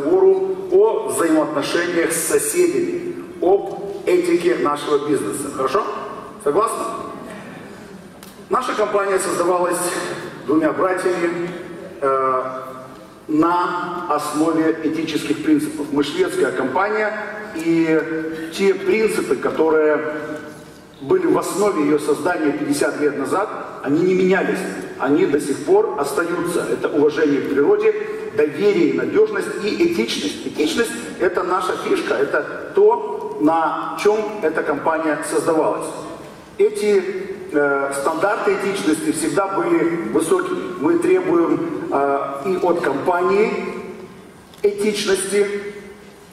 разговору о взаимоотношениях с соседями, об этике нашего бизнеса. Хорошо? Согласны? Наша компания создавалась двумя братьями э, на основе этических принципов. Мы шведская компания, и те принципы, которые были в основе ее создания 50 лет назад, они не менялись. Они до сих пор остаются. Это уважение к природе, доверие, надежность и этичность. Этичность – это наша фишка, это то, на чем эта компания создавалась. Эти э, стандарты этичности всегда были высокими. Мы требуем э, и от компании этичности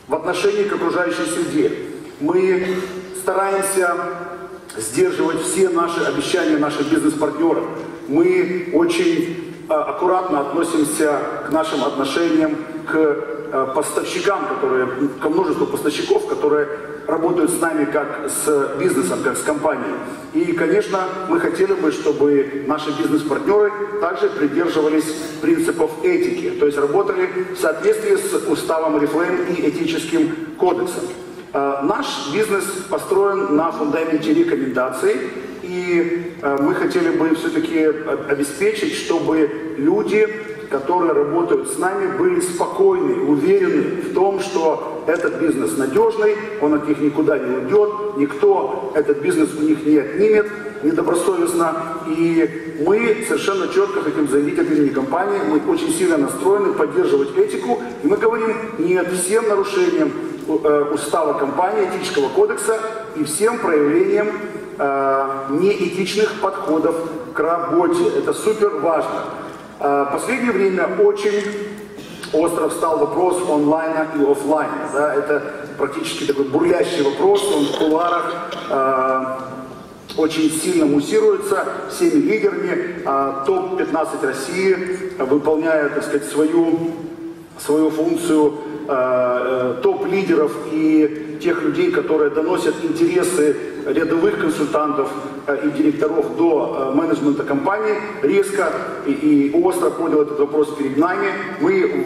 в отношении к окружающей среде. Мы стараемся сдерживать все наши обещания нашим бизнес-партнерам. Мы очень аккуратно относимся к нашим отношениям к э, поставщикам, которые, к множеству поставщиков, которые работают с нами как с бизнесом, как с компанией. И, конечно, мы хотели бы, чтобы наши бизнес-партнеры также придерживались принципов этики, то есть работали в соответствии с уставом Reflame и этическим кодексом. Э, наш бизнес построен на фундаменте рекомендаций, и э, мы хотели бы все-таки обеспечить, чтобы люди, которые работают с нами, были спокойны, уверены в том, что этот бизнес надежный, он от них никуда не уйдет, никто этот бизнес у них не отнимет недобросовестно. И мы совершенно четко хотим заявить от имени компании, мы очень сильно настроены поддерживать этику, и мы говорим нет всем нарушениям Э, устава компании, этического кодекса и всем проявлениям э, неэтичных подходов к работе. Это супер важно. Э, последнее время очень остро встал вопрос онлайна и офлайна. Да? Это практически такой бурлящий вопрос, он в куларах э, очень сильно муссируется всеми лидерами. Э, Топ-15 России, выполняя, так сказать, свою, свою функцию Э, э, топ-лидеров и тех людей, которые доносят интересы рядовых консультантов э, и директоров до менеджмента компании, резко и, остро поднял этот вопрос перед нами. Мы,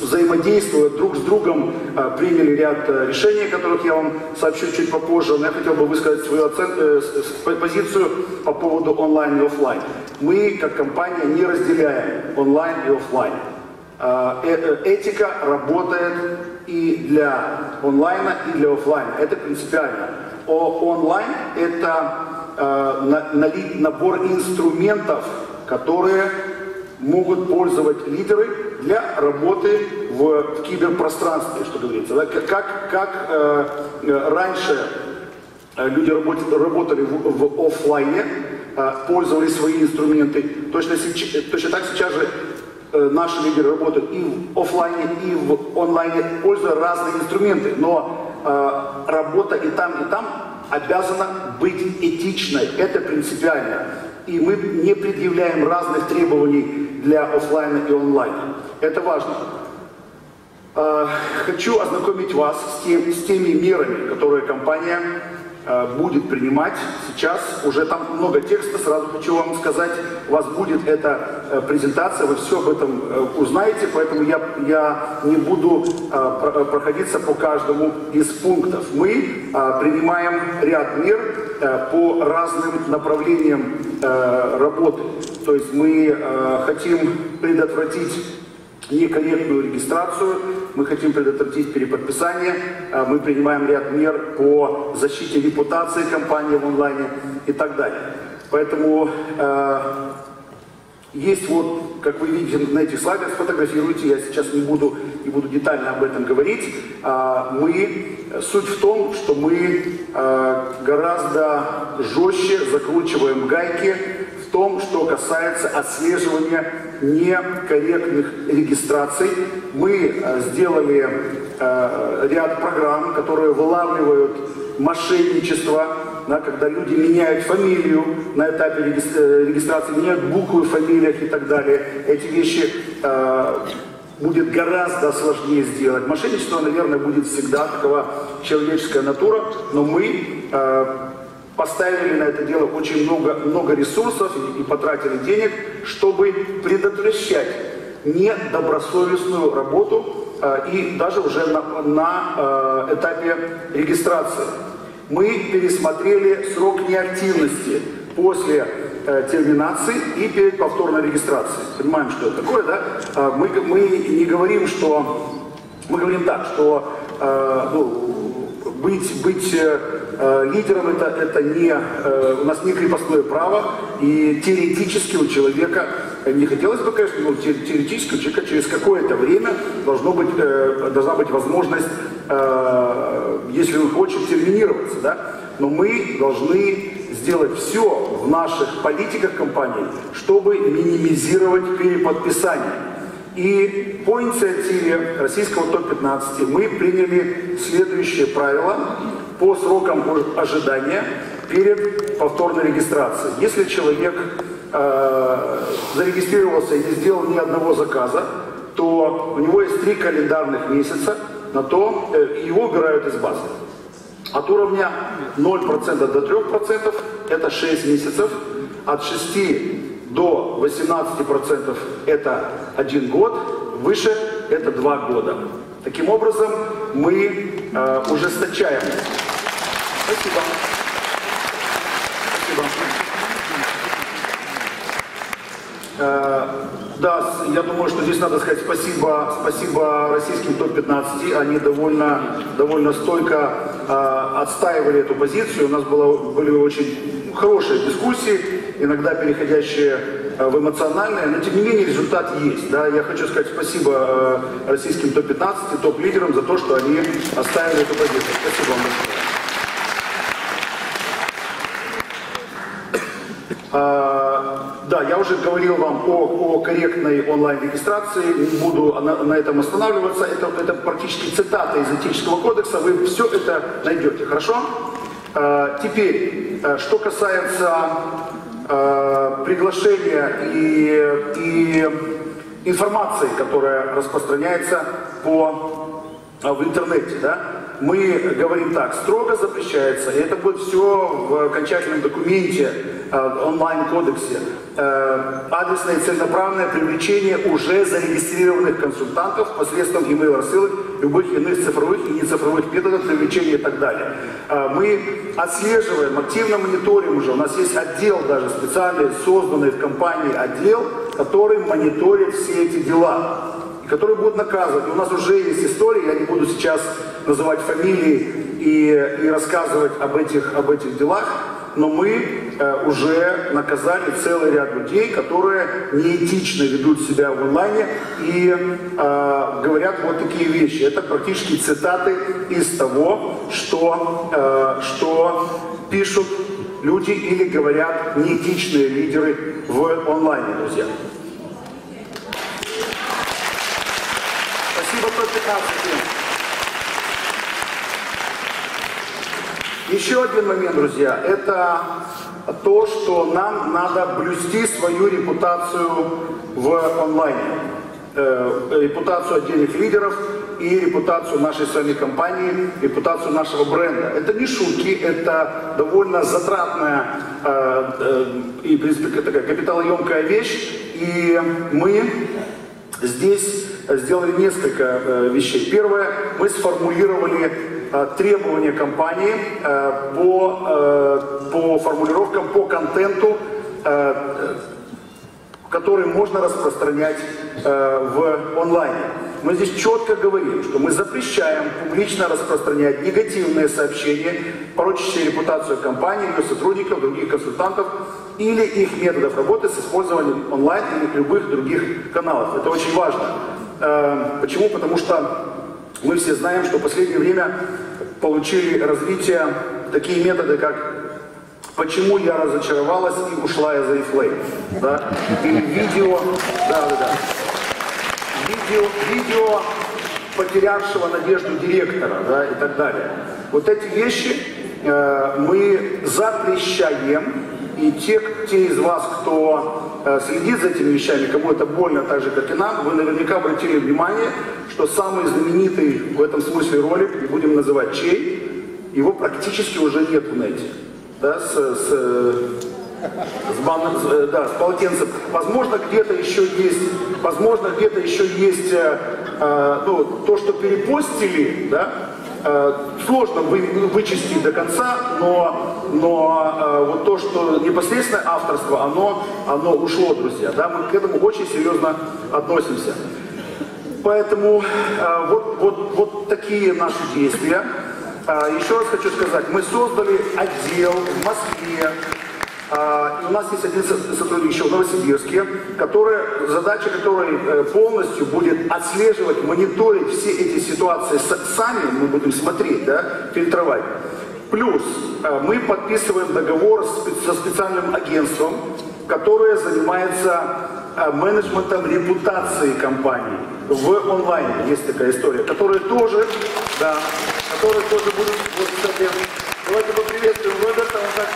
взаимодействуя друг с другом, приняли ряд решений, о которых я вам сообщу чуть попозже. Но я хотел бы высказать свою позицию по поводу онлайн и офлайн. Мы, как компания, не разделяем онлайн и офлайн. Э, э, этика работает и для онлайна, и для офлайна. Это принципиально. О, онлайн – это э, набор инструментов, которые могут пользовать лидеры для работы в, в киберпространстве, что говорится. Да? Как, как э, раньше люди работали, работали в, в офлайне, э, пользовались свои инструменты, точно, точно так сейчас же Э, наши лидеры работают и в офлайне, и в онлайне, пользуя разные инструменты. Но э, работа и там, и там обязана быть этичной. Это принципиально. И мы не предъявляем разных требований для офлайна и онлайна. Это важно. Э, хочу ознакомить вас с, тем, с теми мерами, которые компания Э, будет принимать сейчас. Уже там много текста, сразу хочу вам сказать. У вас будет эта э, презентация, вы все об этом э, узнаете, поэтому я, я не буду проходиться по каждому из пунктов. Мы принимаем ряд мер по разным направлениям работы. То есть мы хотим предотвратить некорректную регистрацию, мы хотим предотвратить переподписание, а мы принимаем ряд мер по защите репутации компании в онлайне и так далее. Поэтому э, есть вот, как вы видите на этих слайдах, сфотографируйте, я сейчас не буду, не буду детально об этом говорить. А, мы, суть в том, что мы а, гораздо жестче закручиваем гайки том, что касается отслеживания некорректных регистраций. Мы а, сделали ряд программ, которые вылавливают мошенничество, да, когда люди меняют фамилию на этапе э, регистрации, меняют буквы в фамилиях и так далее. Эти вещи э, будет гораздо сложнее сделать. Мошенничество, наверное, будет всегда такова человеческая натура, но мы э, поставили на это дело очень много, много ресурсов и, и потратили денег, чтобы предотвращать недобросовестную работу э, и даже уже на, на э, этапе регистрации. Мы пересмотрели срок неактивности после э, терминации и перед повторной регистрацией. Понимаем, что это такое, да? Э, мы, мы не говорим, что... Мы говорим так, что э, ну, быть, быть э, лидером это, это не, э, у нас не крепостное право, и теоретически у человека, не хотелось бы, конечно, но теоретически у человека через какое-то время должно быть, э, должна быть возможность, э, если он хочет, терминироваться, да? но мы должны сделать все в наших политиках компании, чтобы минимизировать переподписание. И по инициативе российского ТОП-15 мы приняли следующее правило по срокам ожидания перед повторной регистрацией. Если человек э, зарегистрировался и не сделал ни одного заказа, то у него есть три календарных месяца на то, э, его убирают из базы. От уровня 0% до 3% это 6 месяцев, от 6 до 18% это один год, выше это два года. Таким образом, мы э, ужесточаем. Спасибо. Спасибо. Э, да, я думаю, что здесь надо сказать спасибо, спасибо российским топ-15. Они довольно, довольно стойко э, отстаивали эту позицию. У нас было, были очень хорошие дискуссии, иногда переходящие э, в эмоциональные, но тем не менее результат есть. Да? Я хочу сказать спасибо э, российским топ-15, топ-лидерам за то, что они оставили эту позицию. Спасибо вам большое. Да, я уже говорил вам о, о корректной онлайн-регистрации, не буду на, на этом останавливаться. Это, это практически цитата из этического кодекса, вы все это найдете, хорошо? А, теперь, э, что касается а, приглашения и, и информации, которая распространяется по, а, в интернете, да? Мы говорим так, строго запрещается, и это будет все в окончательном документе, э, онлайн-кодексе, э, адресное и целенаправленное привлечение уже зарегистрированных консультантов посредством email рассылок, любых иных цифровых и нецифровых методов привлечения и так далее. Э, мы отслеживаем, активно мониторим уже, у нас есть отдел даже специальный, созданный в компании отдел, который мониторит все эти дела которые будут наказывать. у нас уже есть истории, я не буду сейчас называть фамилии и, и рассказывать об этих, об этих делах, но мы э, уже наказали целый ряд людей, которые неэтично ведут себя в онлайне и э, говорят вот такие вещи. Это практически цитаты из того, что, э, что пишут люди или говорят неэтичные лидеры в онлайне, друзья. Спасибо, 115. Еще один момент, друзья, это то, что нам надо блюсти свою репутацию в онлайне. Э, репутацию отдельных лидеров и репутацию нашей с вами компании, репутацию нашего бренда. Это не шутки, это довольно затратная э, э, и, в принципе, такая капиталоемкая вещь. И мы здесь сделали несколько э, вещей. Первое, мы сформулировали э, требования компании э, по, по формулировкам, по контенту, который можно распространять в онлайне. Мы здесь четко говорим, что мы запрещаем публично распространять негативные сообщения, порочащие репутацию компании, ее сотрудников, других консультантов или их методов работы с использованием онлайн или любых других каналов. Это очень важно. Эм, почему? Потому что мы все знаем, что в последнее время получили развитие такие методы, как «Почему я разочаровалась и ушла из Oriflame?» да? Или видео, да, да, да. Видео, видео потерявшего надежду директора да, и так далее. Вот эти вещи э, мы запрещаем, и те, те из вас, кто Э, следит за этими вещами, кому это больно, так же, как и нам, вы наверняка обратили внимание, что самый знаменитый в этом смысле ролик, не будем называть чей, его практически уже нет в нете. Да, с, с, с, банным, э, да, с полотенцем. Возможно, где-то еще есть, возможно, где-то еще есть э, э, ну, то, что перепостили, да, э, сложно вы, вычистить до конца, но, но э, вот то, что непосредственное авторство, оно, оно ушло, друзья. Да, мы к этому очень серьезно относимся. Поэтому э, вот, вот, вот такие наши действия. Э, еще раз хочу сказать, мы создали отдел в Москве, и у нас есть один сотрудник еще в Новосибирске, который, задача которой э, полностью будет отслеживать, мониторить все эти ситуации сами, мы будем смотреть, да, фильтровать. Плюс э, мы подписываем договор со специальным агентством, которое занимается э, менеджментом репутации компании в онлайне. Есть такая история, которая тоже, да, которая тоже будет, вот, кстати, давайте поприветствуем Роберта, он так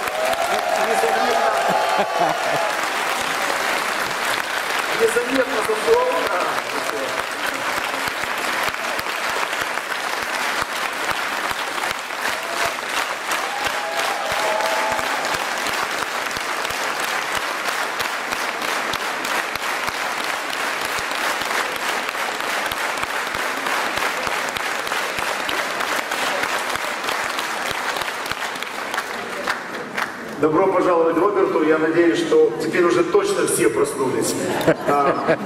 Незаметно зашел. Добро пожаловать Роберту. Я надеюсь, что теперь уже точно все проснулись. А,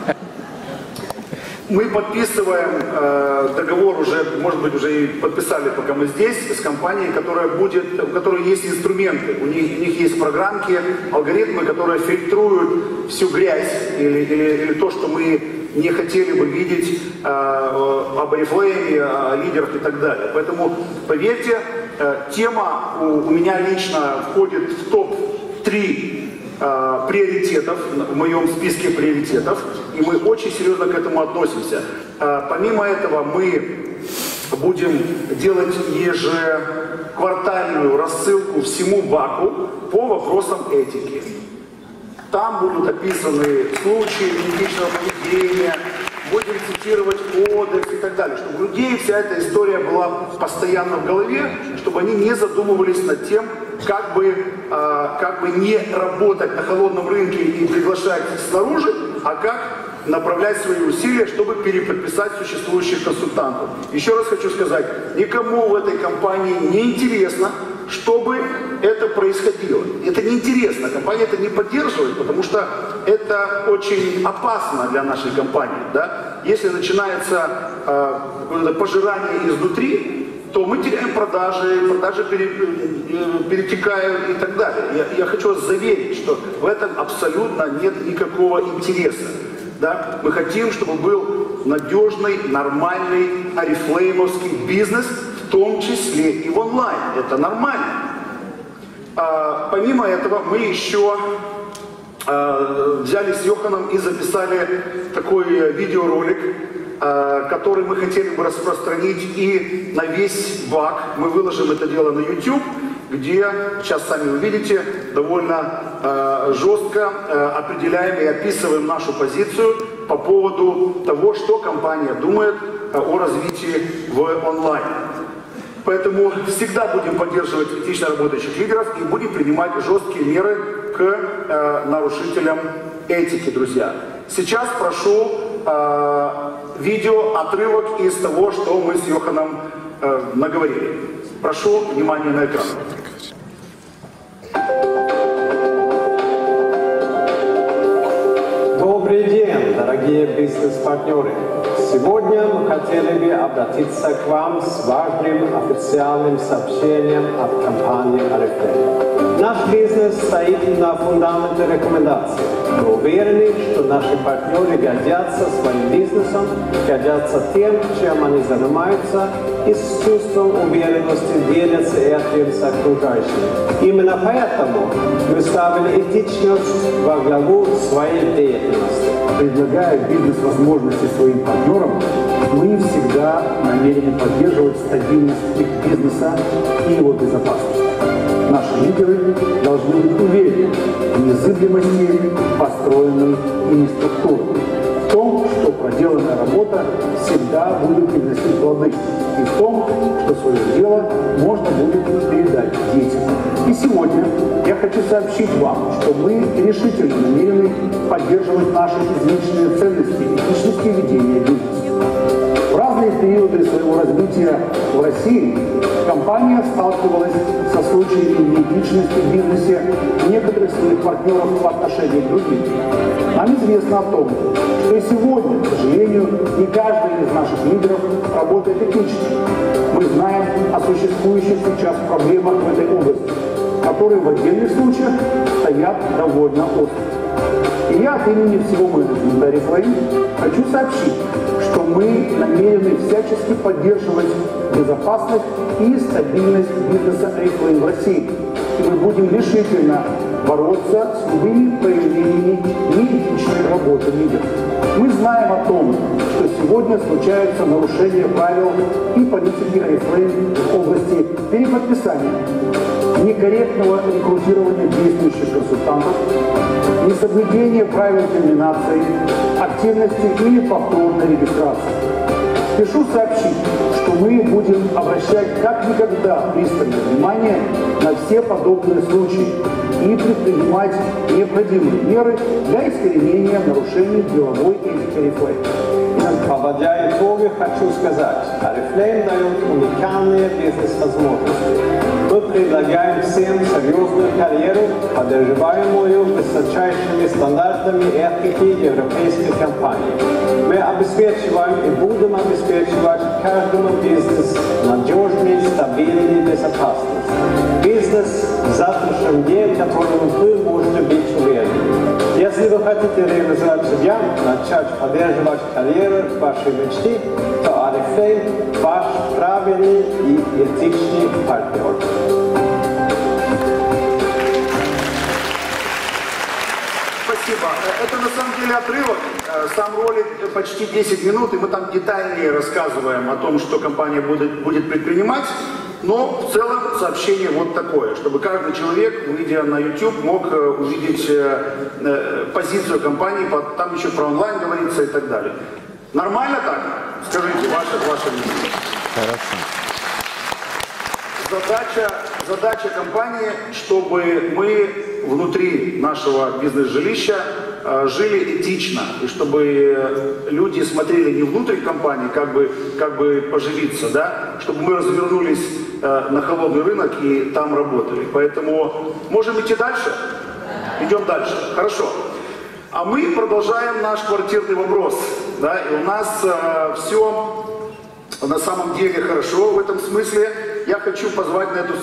мы подписываем э, договор уже, может быть, уже и подписали, пока мы здесь, с компанией, которая будет, у которой есть инструменты, у них, у них есть программки, алгоритмы, которые фильтруют всю грязь или, или, или то, что мы не хотели бы видеть э, об Oriflame, о лидерах и так далее. Поэтому, поверьте, тема у меня лично входит в топ-3 э, приоритетов, в моем списке приоритетов, и мы очень серьезно к этому относимся. Э, помимо этого мы будем делать ежеквартальную рассылку всему БАКу по вопросам этики. Там будут описаны случаи неэтичного поведения, будем цитировать кодекс и так далее, чтобы людей вся эта история была постоянно в голове, чтобы они не задумывались над тем, как бы, э, как бы не работать на холодном рынке и приглашать снаружи, а как направлять свои усилия, чтобы переподписать существующих консультантов. Еще раз хочу сказать, никому в этой компании не интересно, чтобы это происходило. Это неинтересно, компания это не поддерживает, потому что это очень опасно для нашей компании. Да? Если начинается э, пожирание изнутри, то мы теряем продажи, продажи э, перетекают и так далее. Я, я хочу вас заверить, что в этом абсолютно нет никакого интереса. Да? Мы хотим, чтобы был надежный, нормальный арифлеймовский бизнес, в том числе и в онлайн. Это нормально. А, помимо этого мы еще взяли с Йоханом и записали такой видеоролик, а, который мы хотели бы распространить и на весь ВАК. Мы выложим это дело на YouTube, где, сейчас сами увидите, довольно э, жестко э, определяем и описываем нашу позицию по поводу того, что компания думает э, о развитии в онлайн. Поэтому всегда будем поддерживать этично работающих лидеров и будем принимать жесткие меры к э, нарушителям этики, друзья. Сейчас прошу э, видео отрывок из того, что мы с Йоханом э, наговорили. Прошу внимания на экран. Дорогие бизнес-партнеры. Сегодня мы хотели бы обратиться к вам с важным официальным сообщением от компании Арифлейм. Наш бизнес стоит на фундаменте рекомендаций. Мы уверены, что наши партнеры гордятся своим бизнесом, гордятся тем, чем они занимаются, и с чувством уверенности делятся этим с окружающими. Именно поэтому мы ставили этичность во главу своей деятельности. Предлагая бизнес-возможности своим партнерам, мы всегда намерены поддерживать стабильность их бизнеса и его безопасность. Наши лидеры должны быть уверены в незыблемости построенной ими структуры, проделанная работа всегда будет приносить стороны и в том, что свое дело можно будет передать детям. И сегодня я хочу сообщить вам, что мы решительно намерены поддерживать наши извечные ценности этичности ведения бизнеса. Разные периоды своего развития в России компания сталкивалась со случаями неэтичности в бизнесе некоторых своих партнеров по отношению к другим. Нам известно о том, что и сегодня, к сожалению, не каждый из наших лидеров работает этично. Мы знаем о существующих сейчас проблемах в этой области, которые в отдельных случаях стоят довольно остро. Я от имени всего менеджмента Reflame хочу сообщить, что мы намерены всячески поддерживать безопасность и стабильность бизнеса Reflame в России. И мы будем решительно бороться с любыми проявлениями неэтичной работы лидеров. Мы знаем о том, что сегодня случаются нарушения правил и политики Reflame в области переподписания некорректного рекрутирования действующих консультантов, несоблюдение правил терминации, активности или повторной регистрации. Спешу сообщить, мы будем обращать как никогда пристальное внимание на все подобные случаи и предпринимать необходимые меры для искоренения нарушений деловой этики. Подводя итоги, хочу сказать, Арифлейм дает уникальные бизнес-возможности. Мы предлагаем всем серьезную карьеру, поддерживаемую высочайшими стандартами этики европейской компании. Мы обеспечиваем и будем обеспечивать каждому бизнес надежный, стабильный безопасность. Бизнес в завтрашнем дне, которому вы можете быть уверены. Если вы хотите реализовать себя, начать поддерживать карьеру вашей мечты, то Арифлейм – ваш правильный и этичный партнер. Это на самом деле отрывок. Э, Сам ролик почти 10 минут, и мы там детальнее рассказываем о том, что компания будет, будет предпринимать. Но в целом сообщение вот такое, чтобы каждый человек, увидя на YouTube, мог э, увидеть э, э, позицию компании, там еще про онлайн говорится и так далее. Нормально так? Скажите, ваше, ваше мнение. Задача, задача компании, чтобы мы внутри нашего бизнес-жилища э, жили этично, и чтобы э, люди смотрели не внутрь компании, как бы, как бы поживиться, да, чтобы мы развернулись э, на холодный рынок и там работали. Поэтому можем идти дальше? Идем дальше. Хорошо. А мы продолжаем наш квартирный вопрос. Да, и у нас все на самом деле хорошо в этом смысле. Я хочу позвать на эту